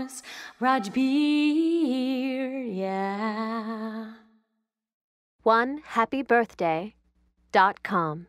knows Rajbir, yeah. One happy birthday dot com.